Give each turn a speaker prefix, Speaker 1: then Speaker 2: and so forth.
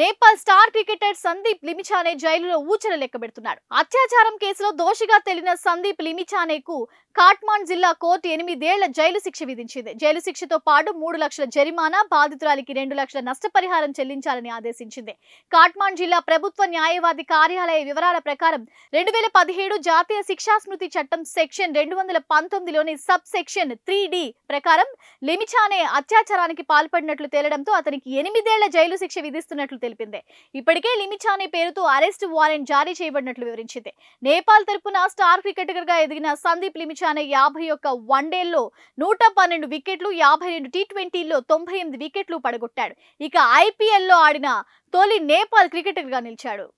Speaker 1: Nepal star cricketer Sandeep Lamichhane జైలులో ఊచల లెక్కబెడుతున్నాడు అత్యాచారం కేసులో దోషిగా తేలిన సందీప్ లిమిచానేకు కాట్మాండ్ జిల్లా కోర్టు ఎనిమిదేళ్ళ జైలు శిక్ష విధించింది. జైలు శిక్షతో పాటు మూడు లక్షల జరిమానా బాధితురాలికి రెండు లక్షల నష్టపరిహారం చెల్లించాలని ఆదేశించింది. కాట్మాండ్ జిల్లా ప్రభుత్వ న్యాయవాది కార్యాలయ వివరాల ప్రకారం రెండు వేల పదిహేడు జాతీయ శిక్షాస్మృతి చట్టం సెక్షన్ రెండు వందల పంతొమ్మిదిలోని సబ్ సెక్షన్ త్రీ డి ప్రకారం లిమిచానే అత్యాచారానికి పాల్పడినట్లు తేలడంతో అతనికి ఎనిమిదేళ్ళ జైలు శిక్ష విధిస్తున్నట్లు తెలిపింది. ఇప్పటికే లిమిచానే పేరుతో అరెస్ట్ వారెంట్ జారీ చేయబడినట్లు వివరించింది. నేపాల్ తరపున స్టార్ క్రికెటర్గా ఎదిగిన సందీప్ లిమిచానే యాభై ఒక్క వన్డేల్లో నూట పన్నెండు వికెట్లు యాభై రెండు టీ ట్వంటీల్లో తొంభై ఎనిమిది వికెట్లు పడగొట్టాడు. ఇక ఐపీఎల్లో ఆడిన తొలి నేపాల్ క్రికెటర్గా నిలిచాడు.